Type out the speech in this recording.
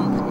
Трамп